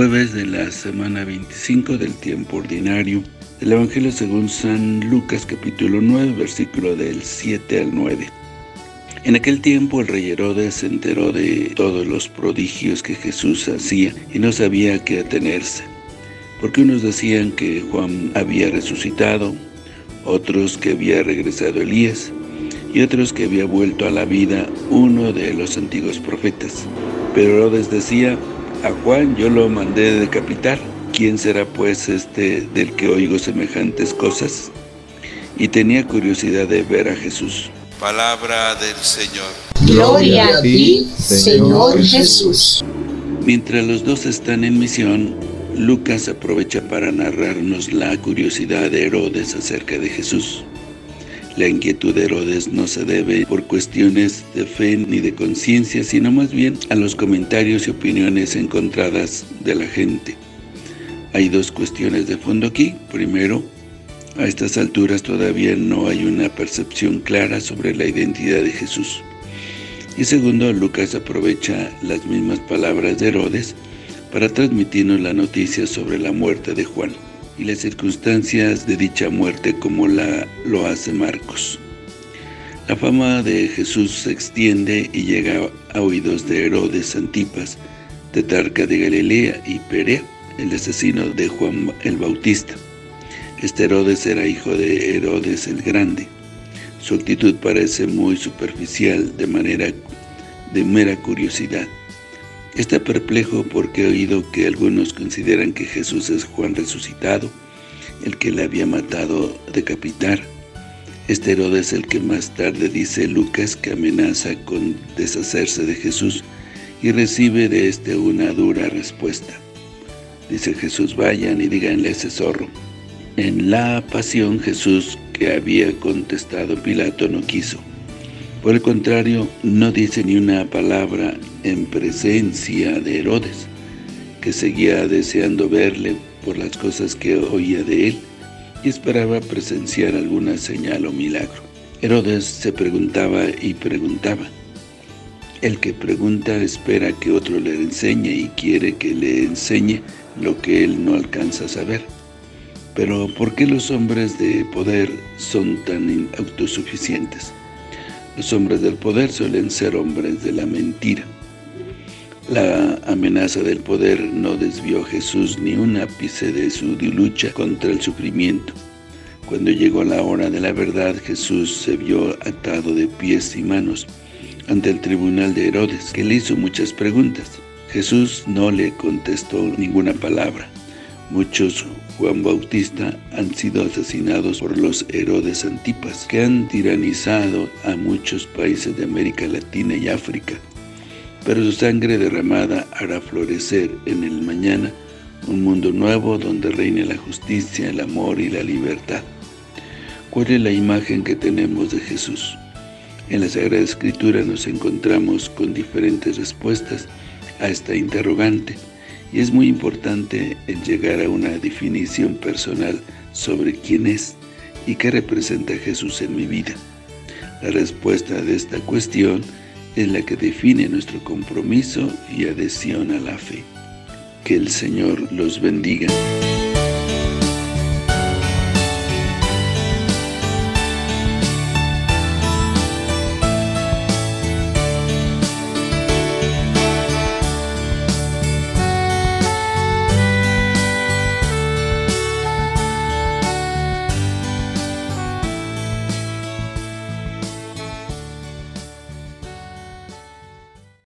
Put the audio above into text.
Jueves de la semana 25 del tiempo ordinario del Evangelio según San Lucas capítulo 9 versículo del 7 al 9. En aquel tiempo el rey Herodes se enteró de todos los prodigios que Jesús hacía y no sabía qué atenerse, porque unos decían que Juan había resucitado, otros que había regresado Elías, y otros que había vuelto a la vida uno de los antiguos profetas. Pero Herodes decía, a Juan yo lo mandé decapitar, ¿quién será pues este del que oigo semejantes cosas? Y tenía curiosidad de ver a Jesús. Palabra del Señor. Gloria a ti, Señor Jesús. Mientras los dos están en misión, Lucas aprovecha para narrarnos la curiosidad de Herodes acerca de Jesús. La inquietud de Herodes no se debe por cuestiones de fe ni de conciencia, sino más bien a los comentarios y opiniones encontradas de la gente. Hay dos cuestiones de fondo aquí. Primero, a estas alturas todavía no hay una percepción clara sobre la identidad de Jesús. Y segundo, Lucas aprovecha las mismas palabras de Herodes para transmitirnos la noticia sobre la muerte de Juan y las circunstancias de dicha muerte como la, lo hace Marcos. La fama de Jesús se extiende y llega a oídos de Herodes Antipas, tetarca de Galilea y Perea, el asesino de Juan el Bautista. Este Herodes era hijo de Herodes el Grande. Su actitud parece muy superficial, de manera de mera curiosidad. Está perplejo porque he oído que algunos consideran que Jesús es Juan resucitado, el que le había matado decapitar. Este Herodes es el que más tarde dice Lucas que amenaza con deshacerse de Jesús y recibe de este una dura respuesta. Dice Jesús, vayan y díganle a ese zorro. En la pasión Jesús, que había contestado Pilato, no quiso. Por el contrario, no dice ni una palabra en presencia de Herodes, que seguía deseando verle por las cosas que oía de él y esperaba presenciar alguna señal o milagro. Herodes se preguntaba y preguntaba. El que pregunta espera que otro le enseñe y quiere que le enseñe lo que él no alcanza a saber. Pero ¿por qué los hombres de poder son tan autosuficientes? Los hombres del poder suelen ser hombres de la mentira. La amenaza del poder no desvió a Jesús ni un ápice de su lucha contra el sufrimiento. Cuando llegó la hora de la verdad, Jesús se vio atado de pies y manos ante el tribunal de Herodes, que le hizo muchas preguntas. Jesús no le contestó ninguna palabra. Muchos Juan Bautista han sido asesinados por los Herodes Antipas, que han tiranizado a muchos países de América Latina y África. Pero su sangre derramada hará florecer en el mañana un mundo nuevo donde reine la justicia, el amor y la libertad. ¿Cuál es la imagen que tenemos de Jesús? En la Sagrada Escritura nos encontramos con diferentes respuestas a esta interrogante, y es muy importante el llegar a una definición personal sobre quién es y qué representa Jesús en mi vida. La respuesta de esta cuestión es la que define nuestro compromiso y adhesión a la fe. Que el Señor los bendiga.